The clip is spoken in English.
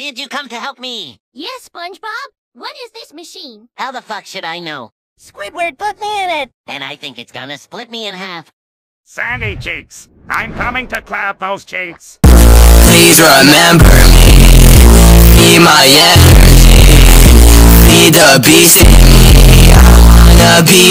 Did you come to help me? Yes, SpongeBob. What is this machine? How the fuck should I know? Squidward, put me in it! And I think it's gonna split me in half. Sandy cheeks, I'm coming to clap those cheeks. Please remember me. Be my energy. Be the beast in me. I wanna be.